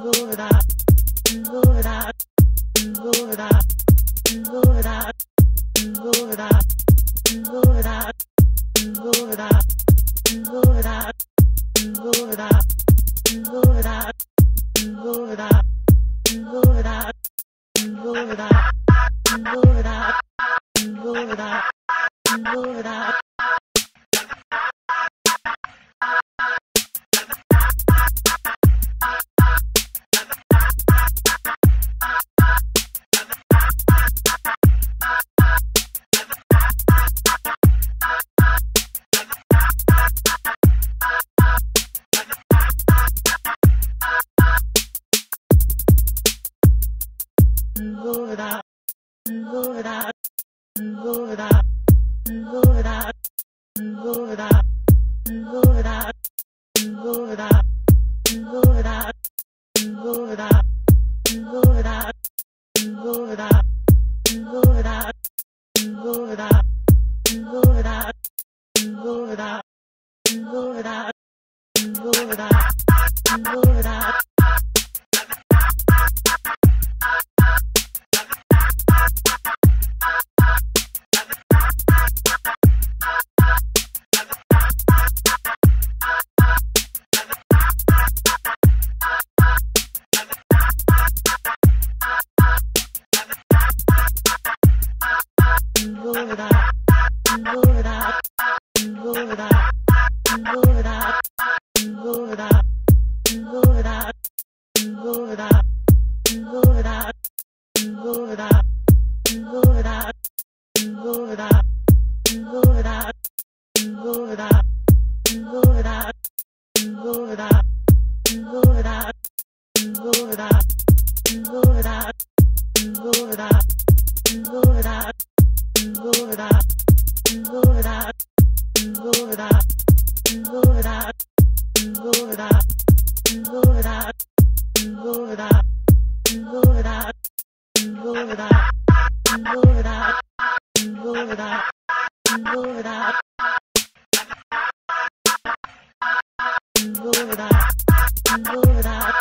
Buddha, Buddha, Buddha. Buddha, Buddha, Buddha, Buddha, Buddha, Buddha, Buddha, Buddha, Buddha, Buddha, Buddha, Buddha, Buddha, Buddha, Buddha, Buddha, Buddha. Good up. Move it up, move it up.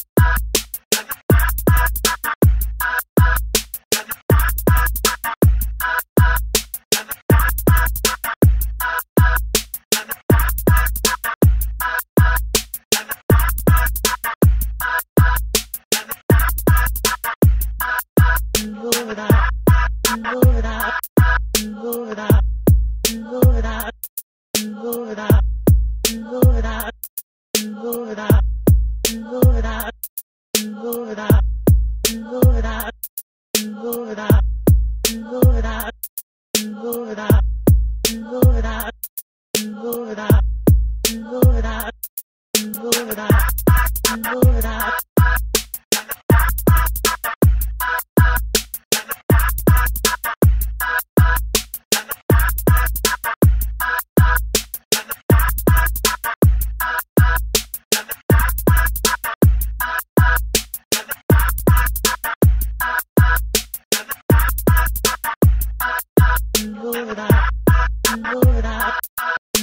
Good.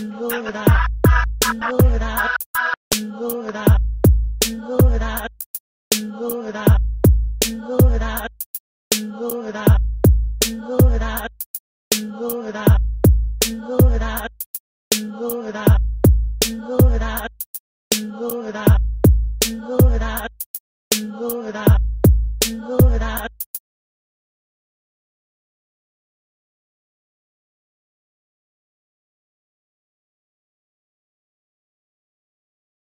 move it up move it up move it up move it up move it up move it up